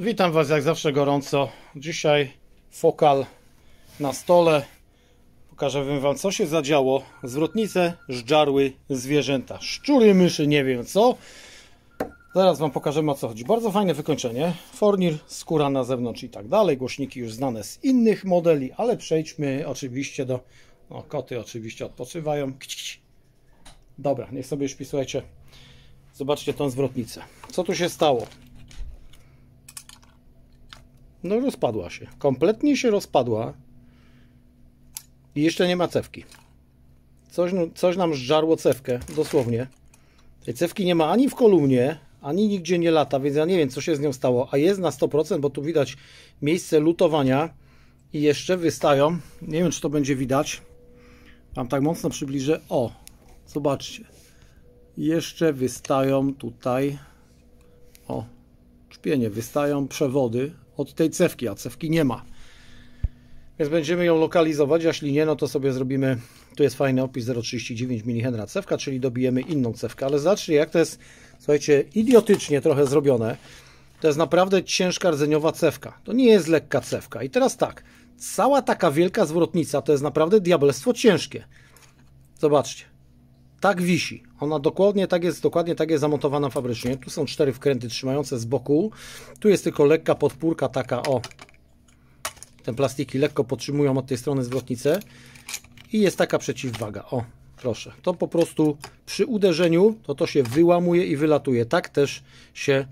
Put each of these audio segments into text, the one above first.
Witam Was jak zawsze gorąco. Dzisiaj fokal na stole. Pokażę Wam co się zadziało. Zwrotnice żdżarły zwierzęta. Szczury, myszy, nie wiem co. Zaraz Wam pokażemy o co chodzi. Bardzo fajne wykończenie. Fornir, skóra na zewnątrz i tak dalej. Głośniki już znane z innych modeli, ale przejdźmy oczywiście do... No, koty oczywiście odpoczywają. Dobra, niech sobie śpi, słuchajcie. Zobaczcie tą zwrotnicę. Co tu się stało? No rozpadła się. Kompletnie się rozpadła. I jeszcze nie ma cewki. Coś, no, coś nam zżarło cewkę, dosłownie. Tej cewki nie ma ani w kolumnie, ani nigdzie nie lata, więc ja nie wiem, co się z nią stało. A jest na 100%, bo tu widać miejsce lutowania i jeszcze wystają. Nie wiem, czy to będzie widać. Mam tak mocno przybliżę. O, zobaczcie. Jeszcze wystają tutaj. O, czpienie, wystają przewody od tej cewki, a cewki nie ma. Więc będziemy ją lokalizować, jeśli nie, no to sobie zrobimy, tu jest fajny opis 0,39 mH cewka, czyli dobijemy inną cewkę, ale zobaczcie jak to jest, słuchajcie, idiotycznie trochę zrobione. To jest naprawdę ciężka rdzeniowa cewka. To nie jest lekka cewka. I teraz tak, cała taka wielka zwrotnica to jest naprawdę diabelstwo ciężkie. Zobaczcie. Tak wisi. Ona dokładnie tak jest, dokładnie tak jest zamontowana fabrycznie. Tu są cztery wkręty trzymające z boku. Tu jest tylko lekka podpórka taka, o. Te plastiki lekko podtrzymują od tej strony zwrotnicę. I jest taka przeciwwaga, o. Proszę. To po prostu przy uderzeniu to to się wyłamuje i wylatuje. Tak też się,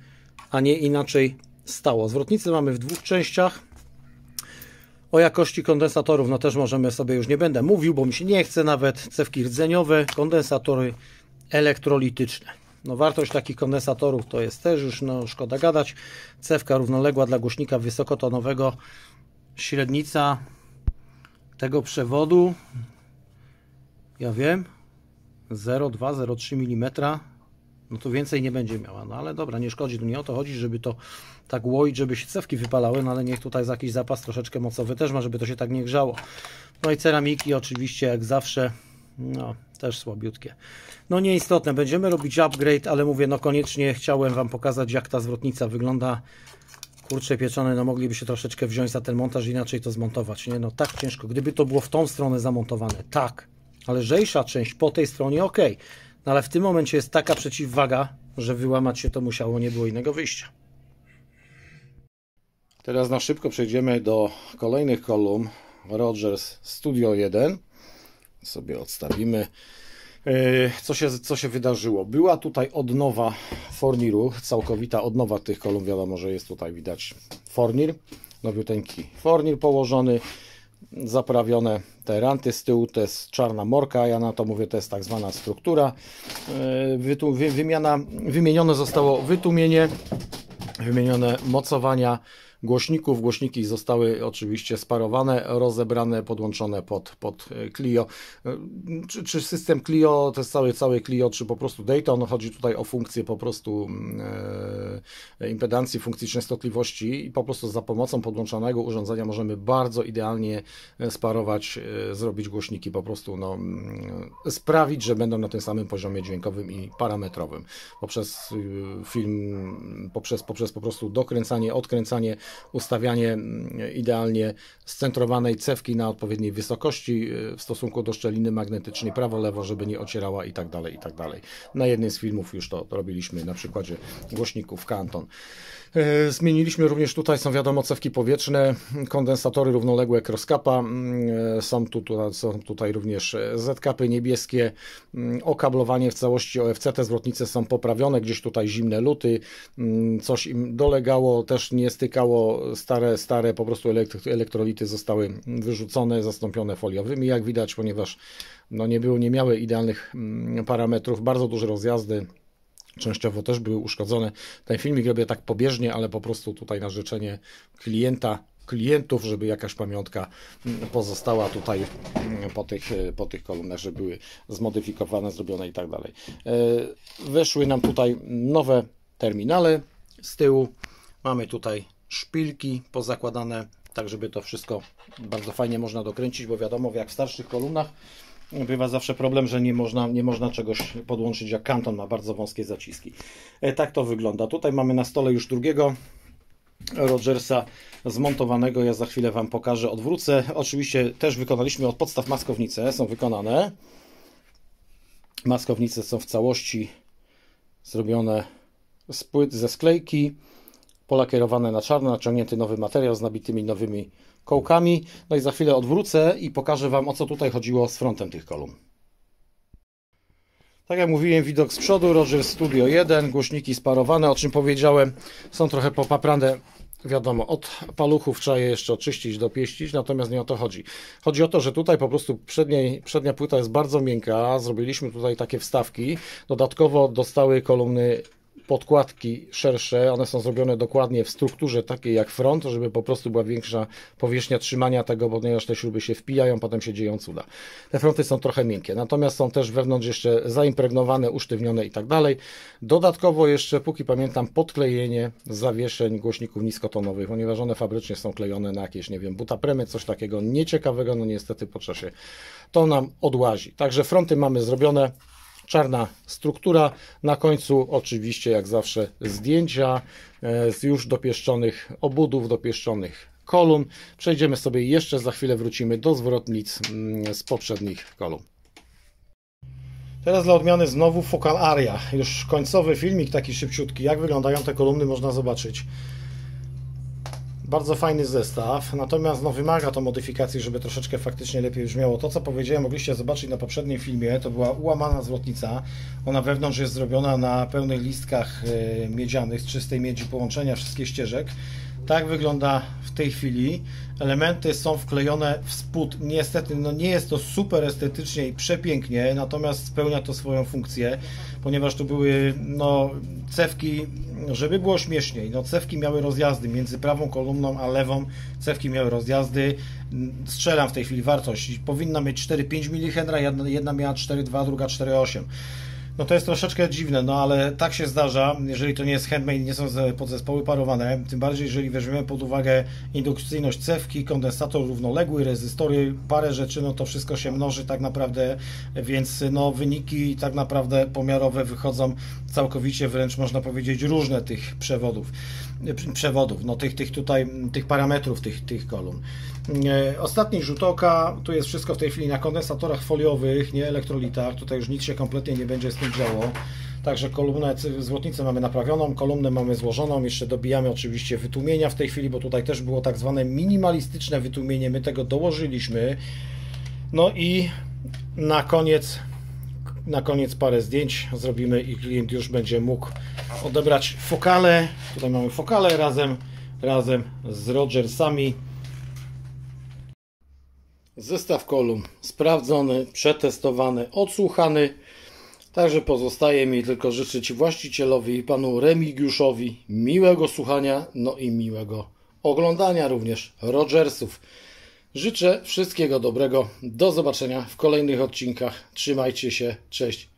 a nie inaczej stało. Zwrotnicę mamy w dwóch częściach. O jakości kondensatorów, no też możemy sobie, już nie będę mówił, bo mi się nie chce nawet, cewki rdzeniowe, kondensatory elektrolityczne. No wartość takich kondensatorów to jest też już, no szkoda gadać, cewka równoległa dla głośnika wysokotonowego, średnica tego przewodu, ja wiem, 0,2-0,3 mm, no to więcej nie będzie miała, no ale dobra, nie szkodzi, tu nie o to chodzi, żeby to tak łoić, żeby się cewki wypalały, no ale niech tutaj za jakiś zapas troszeczkę mocowy też ma, żeby to się tak nie grzało. No i ceramiki oczywiście jak zawsze, no też słabiutkie. No nieistotne, będziemy robić upgrade, ale mówię, no koniecznie chciałem Wam pokazać jak ta zwrotnica wygląda. Kurcze pieczone, no mogliby się troszeczkę wziąć za ten montaż, inaczej to zmontować, nie? No tak ciężko, gdyby to było w tą stronę zamontowane, tak, ale lżejsza część po tej stronie, ok. No ale w tym momencie jest taka przeciwwaga, że wyłamać się to musiało, nie było innego wyjścia. Teraz na szybko przejdziemy do kolejnych kolumn Rogers Studio 1. Sobie odstawimy. E, co się, co się wydarzyło? Była tutaj odnowa forniru, całkowita odnowa tych kolumn. Wiadomo, że jest tutaj widać fornir, nowiuteńki fornir położony, zaprawione te ranty z tyłu, to jest czarna morka, ja na to mówię, to jest tak zwana struktura. E, wymiana, wymienione zostało wytłumienie, wymienione mocowania, głośników. Głośniki zostały oczywiście sparowane, rozebrane, podłączone pod, pod e, Clio. E, czy, czy system Clio to jest cały, cały Clio, czy po prostu Dayton? Chodzi tutaj o funkcję po prostu mm, e, impedancji, funkcji częstotliwości i po prostu za pomocą podłączonego urządzenia możemy bardzo idealnie e, sparować, e, zrobić głośniki, po prostu no, mm, sprawić, że będą na tym samym poziomie dźwiękowym i parametrowym. Poprzez film, poprzez, poprzez po prostu dokręcanie, odkręcanie, ustawianie mm, idealnie scentrowanej cewki na odpowiedniej wysokości y, w stosunku do szczeliny magnetycznej prawo-lewo, żeby nie ocierała i tak dalej, i tak dalej. Na jednym z filmów już to robiliśmy na przykładzie głośników Canton. E, zmieniliśmy również tutaj, są wiadomo cewki powietrzne, kondensatory równoległe crosskapa, mm, e, są, tu, są tutaj również Z-kapy niebieskie, mm, okablowanie w całości OFC, te zwrotnice są poprawione, gdzieś tutaj zimne luty, coś im dolegało, też nie stykało, stare, stare po prostu elektrolity zostały wyrzucone, zastąpione foliowymi, jak widać, ponieważ no nie, było, nie miały idealnych parametrów, bardzo duże rozjazdy, częściowo też były uszkodzone. Ten filmik robię tak pobieżnie, ale po prostu tutaj na życzenie klienta, klientów, żeby jakaś pamiątka pozostała tutaj po tych, po tych kolumnach, że były zmodyfikowane, zrobione i tak dalej. E, weszły nam tutaj nowe terminale z tyłu. Mamy tutaj szpilki pozakładane, tak żeby to wszystko bardzo fajnie można dokręcić, bo wiadomo, jak w starszych kolumnach bywa zawsze problem, że nie można, nie można czegoś podłączyć, jak kanton ma bardzo wąskie zaciski. E, tak to wygląda. Tutaj mamy na stole już drugiego Rogersa zmontowanego. Ja za chwilę Wam pokażę, odwrócę. Oczywiście też wykonaliśmy od podstaw maskownice, są wykonane. Maskownice są w całości zrobione z płyt ze sklejki, polakierowane na czarno, naciągnięty nowy materiał z nabitymi nowymi kołkami. No i za chwilę odwrócę i pokażę Wam o co tutaj chodziło z frontem tych kolumn. Tak jak mówiłem, widok z przodu, Roger Studio 1, głośniki sparowane, o czym powiedziałem, są trochę popaprane wiadomo, od paluchów trzeba je jeszcze oczyścić, dopieścić, natomiast nie o to chodzi. Chodzi o to, że tutaj po prostu przedniej, przednia płyta jest bardzo miękka, zrobiliśmy tutaj takie wstawki, dodatkowo dostały kolumny podkładki szersze, one są zrobione dokładnie w strukturze takiej jak front, żeby po prostu była większa powierzchnia trzymania tego, ponieważ te śruby się wpijają, potem się dzieją cuda. Te fronty są trochę miękkie, natomiast są też wewnątrz jeszcze zaimpregnowane, usztywnione i tak dalej. Dodatkowo jeszcze, póki pamiętam, podklejenie zawieszeń głośników niskotonowych, ponieważ one fabrycznie są klejone na jakieś, nie wiem, butapremy, coś takiego nieciekawego, no niestety po czasie to nam odłazi. Także fronty mamy zrobione, czarna struktura. Na końcu oczywiście jak zawsze zdjęcia e, z już dopieszczonych obudów, dopieszczonych kolumn. Przejdziemy sobie jeszcze za chwilę wrócimy do zwrotnic mm, z poprzednich kolumn. Teraz dla odmiany znowu Focal Aria. Już końcowy filmik taki szybciutki. Jak wyglądają te kolumny można zobaczyć. Bardzo fajny zestaw, natomiast no, wymaga to modyfikacji, żeby troszeczkę faktycznie lepiej brzmiało. To, co powiedziałem, mogliście zobaczyć na poprzednim filmie, to była ułamana zwrotnica. Ona wewnątrz jest zrobiona na pełnych listkach e, miedzianych, z czystej miedzi połączenia wszystkich ścieżek. Tak wygląda w tej chwili. Elementy są wklejone w spód. Niestety, no nie jest to super estetycznie i przepięknie, natomiast spełnia to swoją funkcję, ponieważ tu były no, cewki, żeby było śmieszniej. No, cewki miały rozjazdy między prawą kolumną a lewą. Cewki miały rozjazdy. Strzelam w tej chwili wartość. Powinna mieć 4,5 mH, jedna, jedna miała 4,2, druga 4,8. No to jest troszeczkę dziwne, no ale tak się zdarza, jeżeli to nie jest handmade, nie są podzespoły parowane, tym bardziej jeżeli weźmiemy pod uwagę indukcyjność cewki, kondensator równoległy, rezystory, parę rzeczy, no to wszystko się mnoży tak naprawdę, więc no wyniki tak naprawdę pomiarowe wychodzą całkowicie wręcz można powiedzieć różne tych przewodów, przewodów, no tych, tych tutaj, tych parametrów tych, tych kolumn. E, ostatni rzut oka, tu jest wszystko w tej chwili na kondensatorach foliowych, nie elektrolitach, tutaj już nic się kompletnie nie będzie z tym działo. Także kolumnę, złotnicę mamy naprawioną, kolumnę mamy złożoną, jeszcze dobijamy oczywiście wytłumienia w tej chwili, bo tutaj też było tak zwane minimalistyczne wytłumienie, my tego dołożyliśmy. No i na koniec, na koniec parę zdjęć zrobimy i klient już będzie mógł odebrać fokale. Tutaj mamy fokale razem, razem z Rogersami. Zestaw kolumn sprawdzony, przetestowany, odsłuchany. Także pozostaje mi tylko życzyć właścicielowi, panu Remigiuszowi miłego słuchania, no i miłego oglądania również Rogersów. Życzę wszystkiego dobrego. Do zobaczenia w kolejnych odcinkach. Trzymajcie się. Cześć.